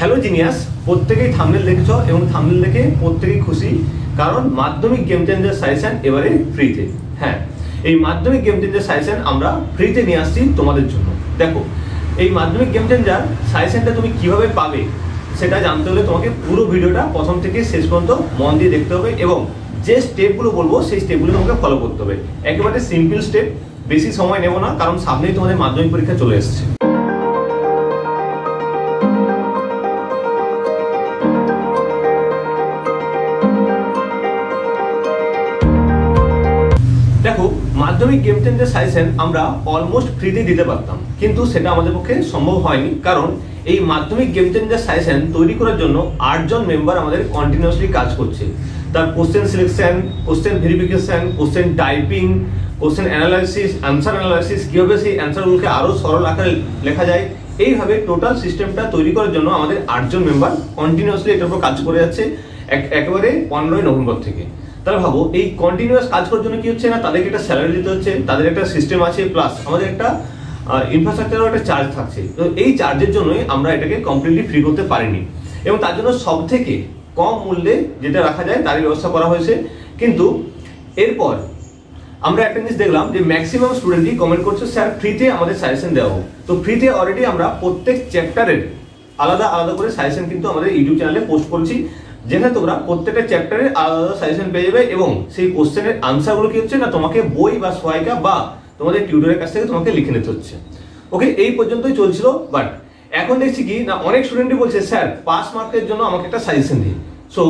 Hello genius প্রত্যেকেই thumbnail দেখেছ এবং থামনেল দেখে প্রত্যেকেই খুশি, কারণ মাধ্যমিক গেম চেঞ্জার সাজেশন এবারে ফ্রিতে হ্যাঁ এই মাধ্যমিক গেম চেঞ্জার সাজেশন আমরা ফ্রিতে নিয়ে আসছি তোমাদের জন্য। দেখো, এই মাধ্যমিক গেম চেঞ্জার সাজেশনটা তুমি কীভাবে পাবে সেটা জানতে হলে তোমাকে পুরো ভিডিওটা প্রথম থেকে শেষ পর্যন্ত মন দিয়ে দেখতে হবে এবং যে স্টেপগুলো বলব সেই স্টেপগুলো তোমাকে ফলো করতে হবে। একেবারে সিম্পল স্টেপ বেশি সময় নেব না, কারণ সামনেই তোমাদের মাধ্যমিক পরীক্ষা চলে এসেছে। দেখো, মাধ্যমিক গেম চেঞ্জের সাজেশন আমরা অলমোস্ট ফ্রিতে দিতে পারতাম। কিন্তু সেটা আমাদের পক্ষে সম্ভব হয়নি, কারণ এই মাধ্যমিক গেম চেঞ্জার সাজেশন তৈরি করার জন্য আটজন মেম্বার আমাদের কন্টিনিউয়াসলি কাজ করছে। তার question selection question verification question typing question analysis answer analysis কীভাবে সেই অ্যান্সারগুলোকে আরও সরল আকারে লেখা যায়, এইভাবে টোটাল সিস্টেমটা তৈরি করার জন্য আমাদের আটজন মেম্বার কন্টিনিউয়াসলি এটার উপর কাজ করে যাচ্ছে, এক- একেবারে পনেরোই নভেম্বর থেকে। তাহলে ভাবো, এই কন্টিনিউয়াস কাজ করার জন্য কি হচ্ছে না? তাদেরকে একটা স্যালারি দিতে হচ্ছে, তাদের একটা সিস্টেম আছে প্লাস আমাদের একটা ইনফ্রাস্ট্রাকচারও একটা চার্জ থাকছে। তো এই চার্জের জন্যই আমরা এটাকে কমপ্লিটলি ফ্রি করতে পারিনি। এবং তার জন্য সব থেকে কম মূল্যে যেটা রাখা যায়, তারই ব্যবস্থা করা হয়েছে। কিন্তু এরপর আমরা একটা জিনিস দেখলাম যে ম্যাক্সিমাম স্টুডেন্টই কমেন্ট করছে স্যার ফ্রিতে আমাদের সাজেশন দেওয়া হোক। তো ফ্রিতে অলরেডি আমরা প্রত্যেক চ্যাপ্টারের আলাদা আলাদা করে সাজেশন কিন্তু আমাদের ইউটিউব চ্যানেলে পোস্ট করছি। যেখানে তোমরা প্রত্যেকটা চ্যাপ্টারের আলাদা আলাদা সাজেশন পেয়ে যাবে এবং সেই কোশ্চেনের আনসারগুলো কি হচ্ছে না তোমাকে বই বা সহায়িকা বা তোমাদের টিউটরের কাছ থেকে তোমাকে লিখে নিতে হচ্ছে। ওকে এই পর্যন্তই চলছিল বাট এখন দেখছি কি না অনেক স্টুডেন্টই বলছে, স্যার পাস মার্কের জন্য আমাকে একটা সাজেশন দিন। সো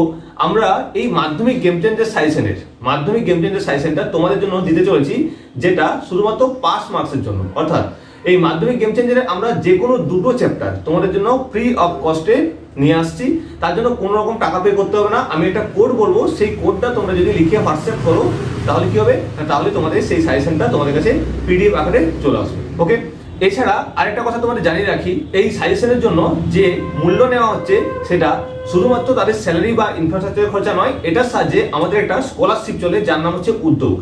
আমরা এই মাধ্যমিক গেম চেঞ্জার সাজেশনের মাধ্যমিক গেম চেঞ্জার সাজেশনটা তোমাদের জন্য দিতে চলেছি, যেটা শুধুমাত্র পাস মার্কসের জন্য। অর্থাৎ এই মাধ্যমিক গেম চেঞ্জারে আমরা যে কোনো দুটো চ্যাপ্টার তোমাদের জন্য ফ্রি অফ কস্টে নিয়ে আসছি। তার জন্য কোনো রকম টাকা পে করতে হবে না। আমি একটা কোড বলব, সেই কোডটা তোমরা যদি লিখে হোয়াটসঅ্যাপ করো, তাহলে কি হবে? তাহলে তোমাদের সেই সাজেশনটা তোমাদের কাছে পিডিএফ আকারে চলে আসবে। ওকে এছাড়া আরেকটা কথা তোমাদের জানিয়ে রাখি, এই সাজেশনের জন্য যে মূল্য নেওয়া হচ্ছে, সেটা শুধুমাত্র তাদের স্যালারি বা ইনফ্রাস্ট্রাকচার খরচা নয়, এটার সাহায্যে আমাদের একটা স্কলারশিপ চলে, যার নাম হচ্ছে উদ্যোগ।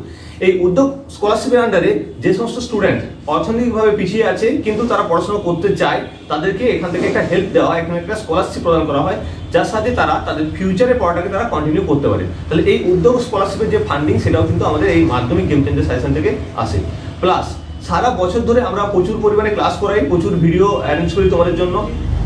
এই উদ্যোগ স্কলারশিপের আন্ডারে যে সমস্ত স্টুডেন্ট অর্থনৈতিকভাবে পিছিয়ে আছে, কিন্তু তারা পড়াশোনা করতে চায়, তাদেরকে এখান থেকে একটা হেল্প দেওয়া, এখানে একটা স্কলারশিপ প্রদান করা হয়, যার সাথে তারা তাদের ফিউচারে পড়াটাকে তারা কন্টিনিউ করতে পারে। তাহলে এই উদ্যোগ স্কলারশিপের যে ফান্ডিং সেটাও কিন্তু আমাদের এই মাধ্যমিক গেম চেঞ্জার সাজেশন থেকে আসে। প্লাস সারা বছর ধরে আমরা প্রচুর পরিমাণে ক্লাস করাই, প্রচুর ভিডিও অ্যারেঞ্জ করি তোমাদের জন্য।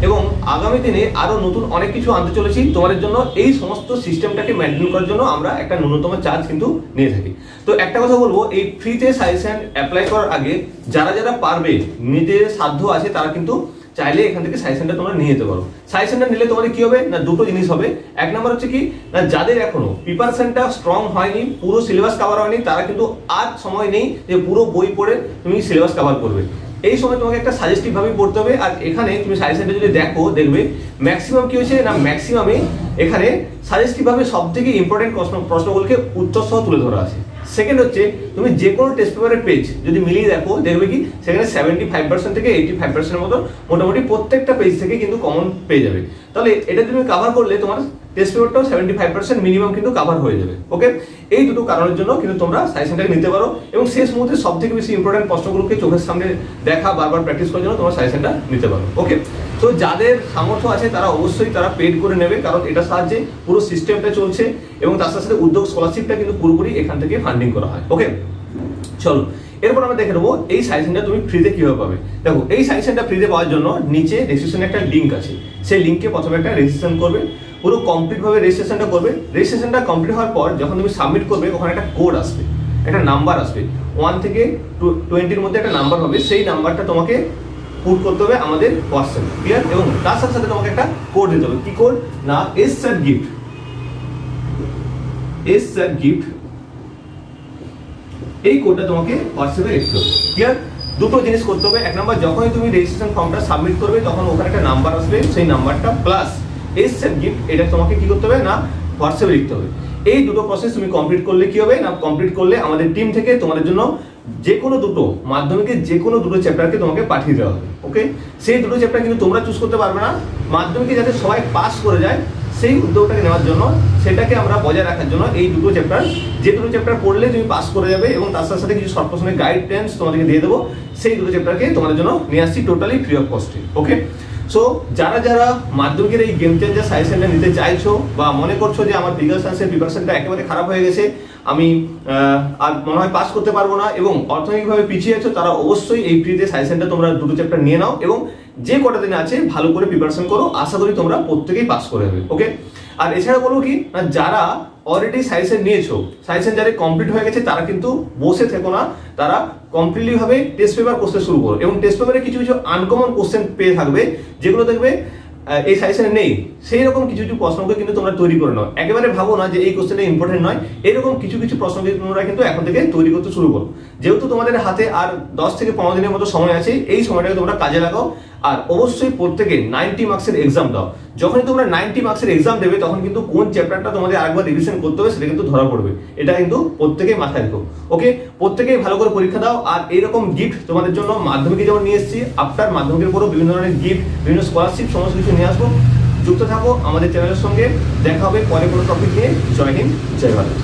এবং আগামী দিনে আরও নতুন অনেক কিছু আনতে চলেছি। তোমাদের জন্য এই সমস্ত সিস্টেমটাকে মেনটেন করার জন্য আমরা একটা ন্যূনতম চার্জ কিন্তু নিয়ে থাকি। তো একটা কথা বলব, এই ফ্রিতে সাজেশন অ্যাপ্লাই করার আগে যারা যারা পারবে নিজের সাধ্য আছে, তারা কিন্তু চাইলে এখান থেকে সাজেশনটা তোমরা নিয়ে যেতে পারো। সাজেশনটা নিলে তোমাদের কি হবে? না, দুটো জিনিস হবে। এক নম্বর হচ্ছে কি, না, যাদের এখনও প্রিপারেশনটা স্ট্রং হয়নি, পুরো সিলেবাস কভার হয়নি, তারা কিন্তু আর সময় নেই যে পুরো বই পড়ে তুমি সিলেবাস কভার করবে। এই সময় তোমাকে একটা সাজেস্টিভ ভাবে পড়তে হবে। আর এখানে তুমি সাজেশনটা যদি দেখো, দেখবে ম্যাক্সিমাম কি হয়েছে না ম্যাক্সিমামে এখানে সাজেস্টিভ ভাবে সব থেকে ইম্পর্টেন্ট প্রশ্ন প্রশ্নগুলোকে উত্তর সহ তুলে ধরা আছে। সেকেন্ড হচ্ছে, তুমি যে কোনো টেস্ট পেপারের পেজ যদি মিলিয়ে দেখো, দেখবে কি? সেখানে সেভেন্টি ফাইভ পার্সেন্ট থেকে এইটি ফাইভ পার্সেন্টের মতো মোটামুটি প্রত্যেকটা পেজ থেকে কিন্তু কমন পেয়ে যাবে। তাহলে এটা তুমি কাভার করলে তোমার টেস্ট পেপারটাও সেভেন্টি ফাইভ পার্সেন্ট মিনিমাম কিন্তু কাভার হয়ে যাবে ওকে এই দুটো কারণের জন্য কিন্তু তোমরা সাজেশনটাকে নিতে পারো এবং শেষ মুহূর্তে সব থেকে বেশি ইম্পর্টেন্ট প্রশ্নগুলোকে চোখের সামনে দেখা, বারবার প্র্যাকটিস করার জন্য তোমরা সাজেশনটা নিতে পারো ওকে তো যাদের সামর্থ্য আছে, তারা অবশ্যই তারা পেড করে নেবে, কারণ এটার সাহায্যে পুরো সিস্টেমটা চলছে এবং তার সাথে সাথে উদ্যোগ স্কলারশিপটা কিন্তু পুরোপুরি এখান থেকে ফান্ডিং করা হয়। ওকে চলো, এরপর আমরা দেখে নেব এই সাজেশনটা তুমি ফ্রিতে কীভাবে পাবে। দেখো, এই সাজেশনটা ফ্রিতে পাওয়ার জন্য নিচে রেজিস্ট্রেশনের একটা লিঙ্ক আছে। সেই লিঙ্কে প্রথমে একটা রেজিস্ট্রেশন করবে, পুরো কমপ্লিটভাবে রেজিস্ট্রেশনটা করবে। রেজিস্ট্রেশনটা কমপ্লিট হওয়ার পর যখন তুমি সাবমিট করবে, ওখানে একটা কোড আসবে, একটা নাম্বার আসবে। ওয়ান থেকে টোয়েন্টির মধ্যে একটা নাম্বার হবে, সেই নাম্বারটা তোমাকে পুট করতে হবে আমাদের ক্লিয়ার এবং তার সাথে সাথে তোমাকে একটা কোড দিতে হবে। কি কোড না S sir gift S sir gift এই কোডটা তোমাকে হোয়াটসঅ্যাপে লিখতে হবে ক্লিয়ার দুটো জিনিস করতে হবে। এক নাম্বার, যখনই তুমি রেজিস্ট্রেশন ফর্মটা সাবমিট করবে, তখন ওখানে একটা নাম্বার আসবে, সেই নাম্বারটা প্লাস এস স্যার গিফট এটা তোমাকে কি করতে হবে? না হোয়াটসঅ্যাপে লিখতে হবে। এই দুটো প্রসেস তুমি কমপ্লিট করলে কি হবে? না কমপ্লিট করলে আমাদের টিম থেকে তোমাদের জন্য যে কোনো দুটো মাধ্যমিকের যে কোনো দুটো চ্যাপ্টারকে তোমাকে পাঠিয়ে দেওয়া হবে ওকে সেই দুটো চ্যাপ্টার কিন্তু তোমরা চুজ করতে পারবে না। মাধ্যমিকে যাতে সবাই পাস করে যায়, সেই উদ্যোগটাকে নেওয়ার জন্য সেটাকে আমরা বজায় রাখার জন্য এই দুটো চ্যাপ্টার যে দুটো চ্যাপ্টার পড়লে তুমি পাস করে যাবে এবং তার সাথে সাথে কিছু শর্ট প্রশ্নের গাইডলাইন্স তোমাদেরকে দিয়ে দেবো, সেই দুটো চ্যাপ্টারকে তোমাদের জন্য নিয়ে আসছি টোটালি ফ্রি অফ কস্টে ওকে সো যারা যারা মাধ্যমিকের এই গেম চেঞ্জার সাজেশনটা নিতে চাইছো বা মনে করছ যে আমার লিগাল সায়েন্সের প্রিপারেশনটা একেবারে খারাপ হয়ে গেছে আমি আর মনে হয় পাস করতে পারব না এবং অর্থনৈতিকভাবে পিছিয়ে আছো, তারা অবশ্যই এই ফ্রিতে সাজেশনটা তোমরা দুটো চ্যাপ্টার নিয়ে নাও এবং যে কটা দিন আছে ভালো করে প্রিপারেশন করো, আশা করি তোমরা প্রত্যেকেই পাস করে যাবে ওকে আর এছাড়া বলব কি না যারা অলরেডি সাজেশন নিয়েছো সাজেশন যারা কমপ্লিট হয়ে গেছে, তারা কিন্তু বসে থেকো না, তারা কমপ্লিটলি ভাবে টেস্ট পেপার করতে শুরু করো এবং টেস্ট পেপারে কিছু কিছু আনকমন কোশ্চেন পেয়ে থাকবে, যেগুলো দেখবে এই সাজেশনে নেই। সেই রকম কিছু কিছু প্রশ্নকে কিন্তু তোমরা তৈরি করে নাও। একেবারে ভাবো না যে এই কোশ্চেনটা ইম্পর্টেন্ট নয়। এরকম কিছু কিছু প্রশ্নকে তোমরা কিন্তু এখন থেকে তৈরি করতে শুরু করো। যেহেতু তোমাদের হাতে আর দশ থেকে পনেরো দিনের মতো সময় আছে, এই সময়টাকে তোমরা কাজে লাগাও। আর অবশ্যই প্রত্যেকে নাইনটি মার্কসের এক্সাম দাও। যখনই তোমরা নাইনটি মার্কসের এক্সাম দেবে, তখন কিন্তু কোন চ্যাপ্টারটা তোমাদের আরেকবার রিভিশন করতে হবে, সেটা কিন্তু ধরা পড়বে। এটা কিন্তু প্রত্যেকেই মাথায় রেখো। ওকে প্রত্যেকেই ভালো করে পরীক্ষা দাও। আর এইরকম গিফট তোমাদের জন্য মাধ্যমিকে যেমন নিয়ে এসেছি আফটার মাধ্যমিকের পরও বিভিন্ন ধরনের গিফট বিভিন্ন স্কলারশিপ সমস্ত কিছু নিয়ে আসব। যুক্ত থাকো আমাদের চ্যানেলের সঙ্গে। দেখা হবে পরে কোনো টপিক নিয়ে। জয় হিন্দ, জয় ভারত।